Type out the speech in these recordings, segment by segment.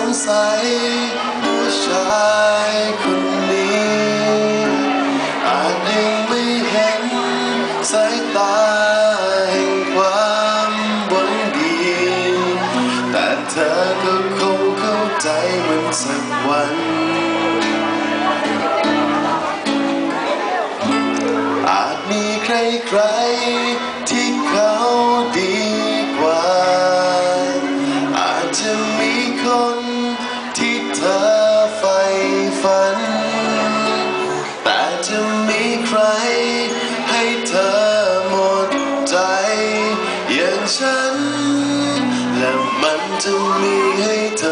งสัยผู้ชายคนนี้ อาจยังไม่เห็นสายตาแห่งความหวังดี แต่เธอก็คงเข้าใจมันสักวันอาจมีใครใคร คนที่เธอใฝ่ฝัน แต่จะมีใครให้เธอหมดใจ อย่างฉัน และมันจะมีให้เธอ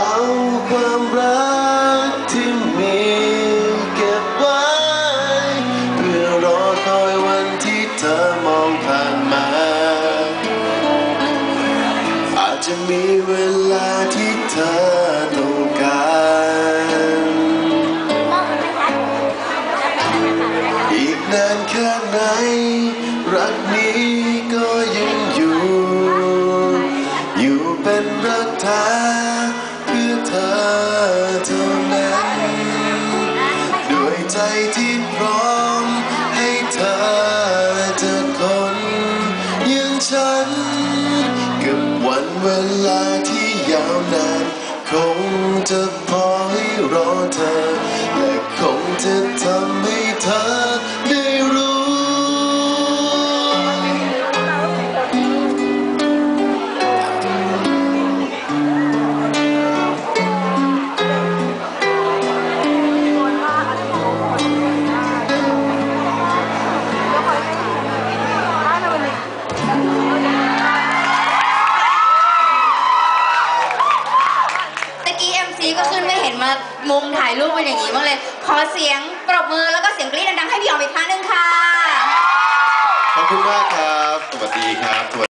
เอาความรักที่มีเก็บไว้ เพื่อรอคอยวันที่เธอมองผ่านมา อาจจะมีเวลาที่เธอต้องการอีกนานแค่ไหน รักนี้ก็ยังอยู่ อยู่เป็นรักแท้ เธอเท่านั้นด้วยใจที่พร้อมให้เธอเจอคนอย่างฉัน กับวันเวลาที่ยาวนานคงจะพอให้รอเธอ และคงจะทำให้ ห็นมามุมถ่ายรูปเป็นอย่างนี้บ้างเลย ขอเสียงปรบมือแล้วก็เสียงกรี๊ดดังๆให้พี่ออมอีกครั้งหนึ่งค่ะ ขอบคุณมากครับ สวัสดีครับ